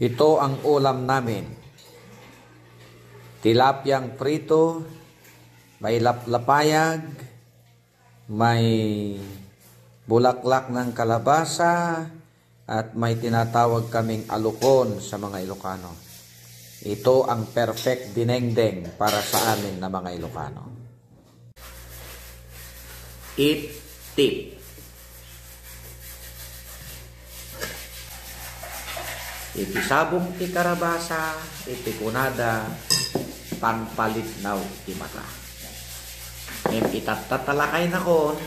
Ito ang ulam namin. Tilapyang prito, may laplapayag, may bulaklak ng kalabasa, at may tinatawag kaming alukon sa mga Ilocano. Ito ang perfect dinengdeng para sa amin na mga Ilocano. Eat tip. Iti sabong ti karabasa, iti kunada, pangpalit naw ti mata. Ngem itatatalakay na kon,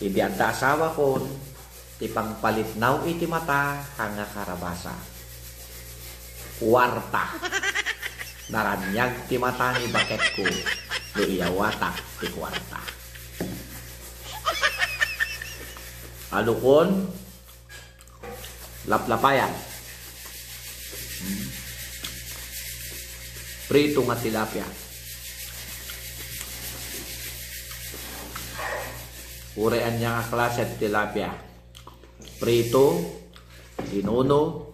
iti adda asawa kon, ti pangpalit naw iti mata, hanga karabasa. Warta. Naranyag ti mata ni baket ko, do iyawatak ti kwarta. Alukon, laplapayan. Hmm. Prito nga tilapia. Urean niya nga klase at tilapia. Prito, dinuno,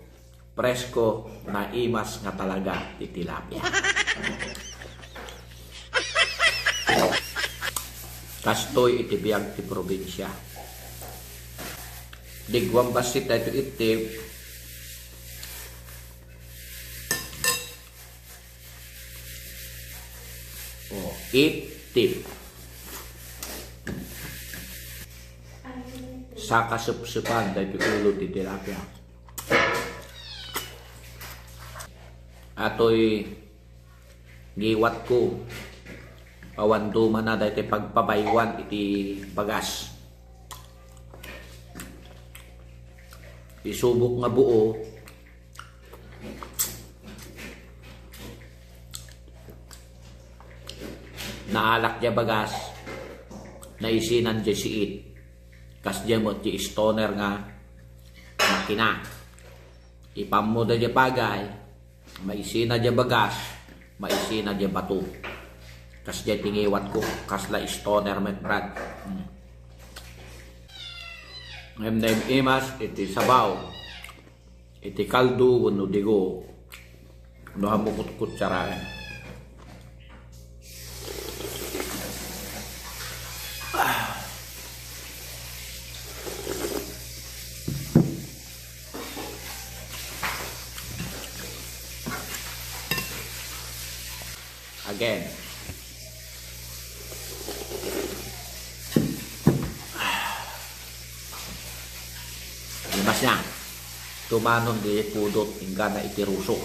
presko, na imas nga talaga ti tilapia. Kastoy iti biyag ti probinsya digwang basit ito itip oh itip sa kasupsupan dahil ulo ti tilapia. Atoy giwat ko. Awan duman na dahil pagpabaywan iti bagas isubok nga buo. Naalak niya bagas. Na isinan dya siit. Kas dya mo ti stoner nga makina. Ipam mo da dya bagay maisina dya bagas. Maisina dya bato. Kas dya tingiwat ko. Kas la stoner met brad. Hmm. Hem emas iti sabaw. Iti kaldu kuno digo. No hamukut-kut Again. Niya. Tumanon di pudot hingga na itiruso.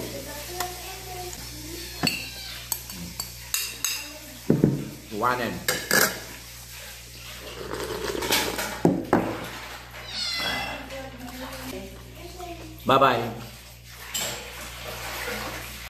Iwanan. Bye-bye.